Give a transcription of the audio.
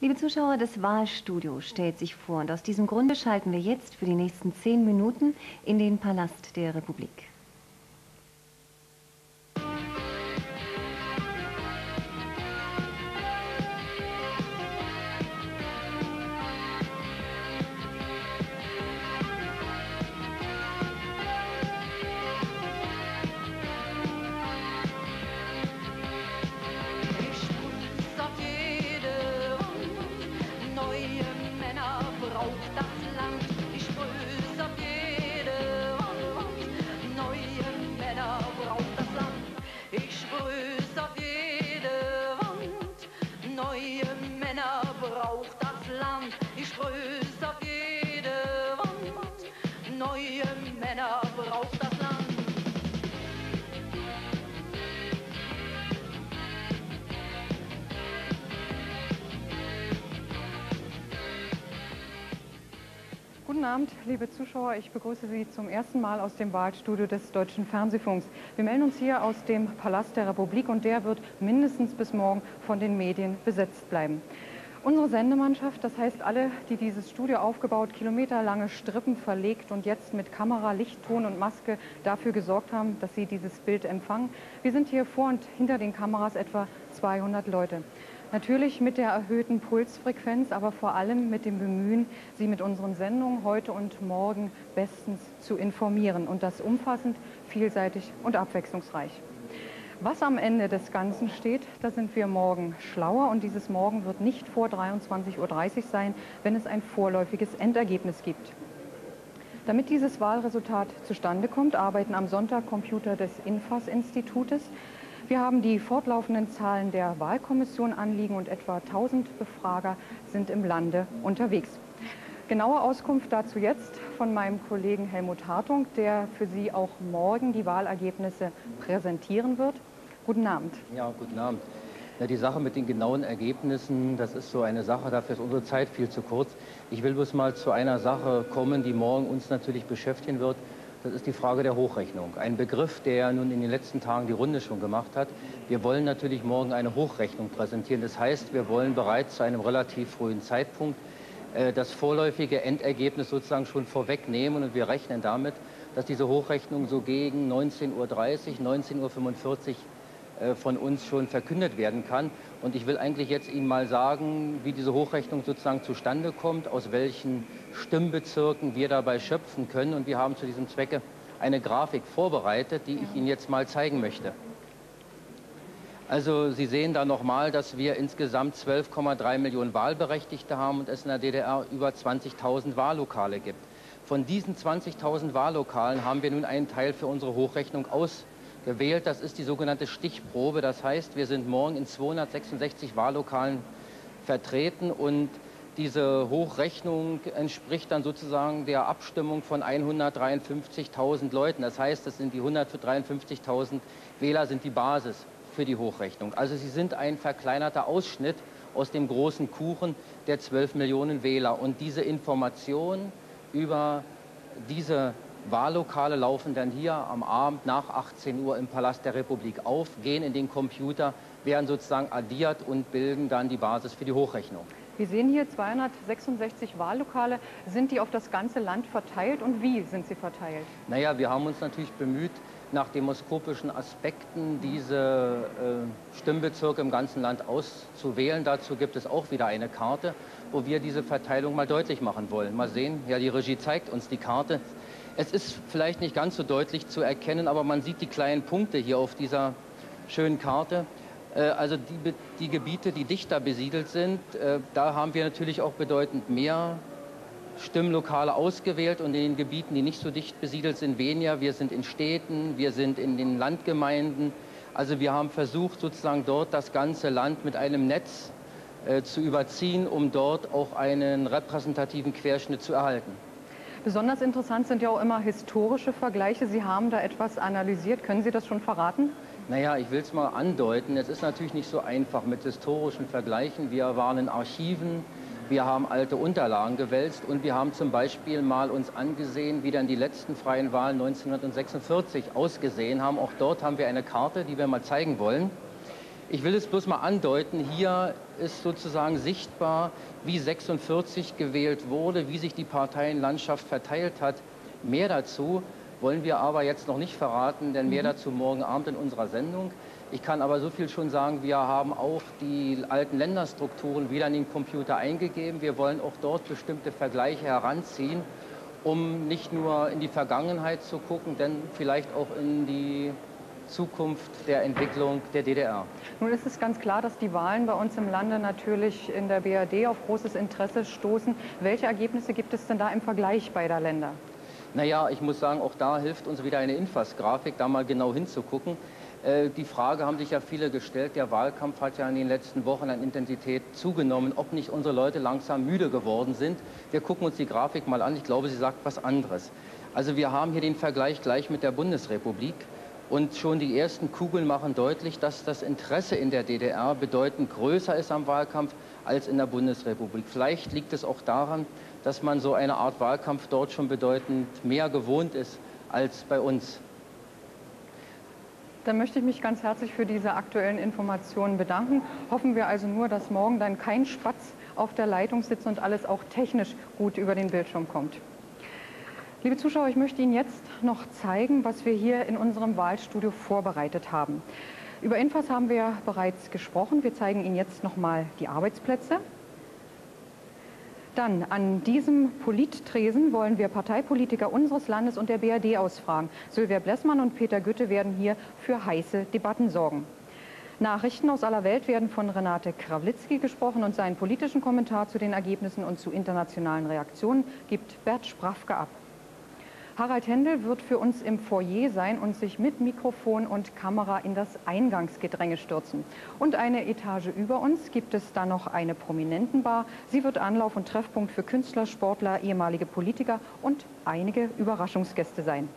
Liebe Zuschauer, das Wahlstudio stellt sich vor und aus diesem Grunde schalten wir jetzt für die nächsten zehn Minuten in den Palast der Republik. Abend, liebe Zuschauer. Ich begrüße Sie zum ersten Mal aus dem Wahlstudio des Deutschen Fernsehfunks. Wir melden uns hier aus dem Palast der Republik und der wird mindestens bis morgen von den Medien besetzt bleiben. Unsere Sendemannschaft, das heißt alle, die dieses Studio aufgebaut, kilometerlange Strippen verlegt und jetzt mit Kamera, Licht, Ton und Maske dafür gesorgt haben, dass Sie dieses Bild empfangen. Wir sind hier vor und hinter den Kameras etwa 200 Leute. Natürlich mit der erhöhten Pulsfrequenz, aber vor allem mit dem Bemühen, Sie mit unseren Sendungen heute und morgen bestens zu informieren und das umfassend, vielseitig und abwechslungsreich. Was am Ende des Ganzen steht, da sind wir morgen schlauer und dieses Morgen wird nicht vor 23.30 Uhr sein, wenn es ein vorläufiges Endergebnis gibt. Damit dieses Wahlresultat zustande kommt, arbeiten am Sonntag Computer des Infas-Institutes. Wir haben die fortlaufenden Zahlen der Wahlkommission anliegen und etwa 1000 Befrager sind im Lande unterwegs. Genaue Auskunft dazu jetzt von meinem Kollegen Helmut Hartung, der für Sie auch morgen die Wahlergebnisse präsentieren wird. Guten Abend. Ja, guten Abend. Ja, die Sache mit den genauen Ergebnissen, das ist so eine Sache, dafür ist unsere Zeit viel zu kurz. Ich will bloß mal zu einer Sache kommen, die morgen uns natürlich beschäftigen wird. Das ist die Frage der Hochrechnung. Ein Begriff, der nun in den letzten Tagen die Runde schon gemacht hat. Wir wollen natürlich morgen eine Hochrechnung präsentieren. Das heißt, wir wollen bereits zu einem relativ frühen Zeitpunkt äh, das vorläufige Endergebnis sozusagen schon vorwegnehmen und wir rechnen damit, dass diese Hochrechnung so gegen 19.30 Uhr, 19.45 Uhr von uns schon verkündet werden kann. Und ich will eigentlich jetzt Ihnen mal sagen, wie diese Hochrechnung sozusagen zustande kommt, aus welchen Stimmbezirken wir dabei schöpfen können. Und wir haben zu diesem Zwecke eine Grafik vorbereitet, die ich Ihnen jetzt mal zeigen möchte. Also Sie sehen da nochmal, dass wir insgesamt 12,3 Millionen Wahlberechtigte haben und es in der DDR über 20.000 Wahllokale gibt. Von diesen 20.000 Wahllokalen haben wir nun einen Teil für unsere Hochrechnung aus gewählt. Das ist die sogenannte Stichprobe. Das heißt, wir sind morgen in 266 Wahllokalen vertreten und diese Hochrechnung entspricht dann sozusagen der Abstimmung von 153.000 Leuten. Das heißt, das sind die 153.000 Wähler sind die Basis für die Hochrechnung. Also sie sind ein verkleinerter Ausschnitt aus dem großen Kuchen der 12 Millionen Wähler. Und diese Information über diese Wahllokale laufen dann hier am Abend nach 18 Uhr im Palast der Republik auf, gehen in den Computer, werden sozusagen addiert und bilden dann die Basis für die Hochrechnung. Wir sehen hier 266 Wahllokale. Sind die auf das ganze Land verteilt und wie sind sie verteilt? Naja, wir haben uns natürlich bemüht, nach demoskopischen Aspekten diese äh, Stimmbezirke im ganzen Land auszuwählen. Dazu gibt es auch wieder eine Karte, wo wir diese Verteilung mal deutlich machen wollen. Mal sehen, ja, die Regie zeigt uns die Karte. Es ist vielleicht nicht ganz so deutlich zu erkennen, aber man sieht die kleinen Punkte hier auf dieser schönen Karte. Äh, also die, die, Gebiete, die dichter besiedelt sind, äh, da haben wir natürlich auch bedeutend mehr Stimmlokale ausgewählt und in den Gebieten, die nicht so dicht besiedelt sind, weniger. Wir sind in Städten, wir sind in den Landgemeinden. Also wir haben versucht, sozusagen dort das ganze Land mit einem Netz äh, zu überziehen, um dort auch einen repräsentativen Querschnitt zu erhalten. Besonders interessant sind ja auch immer historische Vergleiche. Sie haben da etwas analysiert. Können Sie das schon verraten? Naja, ich will es mal andeuten. Es ist natürlich nicht so einfach mit historischen Vergleichen. Wir waren in Archiven, wir haben alte Unterlagen gewälzt und wir haben zum Beispiel mal uns angesehen, wie dann die letzten freien Wahlen 1946 ausgesehen haben. Auch dort haben wir eine Karte, die wir mal zeigen wollen. Ich will es bloß mal andeuten. Hier ist sozusagen sichtbar, wie 46 gewählt wurde, wie sich die Parteienlandschaft verteilt hat. Mehr dazu wollen wir aber jetzt noch nicht verraten, denn mehr mhm. dazu morgen Abend in unserer Sendung. Ich kann aber so viel schon sagen, wir haben auch die alten Länderstrukturen wieder in den Computer eingegeben. Wir wollen auch dort bestimmte Vergleiche heranziehen, um nicht nur in die Vergangenheit zu gucken, denn vielleicht auch in die Zukunft der Entwicklung der DDR. Nun ist es ganz klar, dass die Wahlen bei uns im Lande natürlich in der BRD auf großes Interesse stoßen. Welche Ergebnisse gibt es denn da im Vergleich beider Länder? Naja, ich muss sagen, auch da hilft uns wieder eine Infas-Grafik, da mal genau hinzugucken. Äh, die Frage haben sich ja viele gestellt, der Wahlkampf hat ja in den letzten Wochen an Intensität zugenommen, ob nicht unsere Leute langsam müde geworden sind. Wir gucken uns die Grafik mal an, ich glaube, sie sagt was anderes. Also wir haben hier den Vergleich gleich mit der Bundesrepublik. Und schon die ersten Kugeln machen deutlich, dass das Interesse in der DDR bedeutend größer ist am Wahlkampf als in der Bundesrepublik. Vielleicht liegt es auch daran, dass man so eine Art Wahlkampf dort schon bedeutend mehr gewohnt ist als bei uns. Dann möchte ich mich ganz herzlich für diese aktuellen Informationen bedanken. Hoffen wir also nur, dass morgen dann kein Spatz auf der Leitung sitzt und alles auch technisch gut über den Bildschirm kommt. Liebe Zuschauer, ich möchte Ihnen jetzt noch zeigen, was wir hier in unserem Wahlstudio vorbereitet haben. Über Infos haben wir bereits gesprochen. Wir zeigen Ihnen jetzt noch mal die Arbeitsplätze. Dann an diesem Polittresen wollen wir Parteipolitiker unseres Landes und der BRD ausfragen. Sylvia Blessmann und Peter Gütte werden hier für heiße Debatten sorgen. Nachrichten aus aller Welt werden von Renate Krawlitzki gesprochen und seinen politischen Kommentar zu den Ergebnissen und zu internationalen Reaktionen gibt Bert Sprafke ab. Harald Händel wird für uns im Foyer sein und sich mit Mikrofon und Kamera in das Eingangsgedränge stürzen. Und eine Etage über uns gibt es dann noch eine Prominentenbar. Sie wird Anlauf und Treffpunkt für Künstler, Sportler, ehemalige Politiker und einige Überraschungsgäste sein.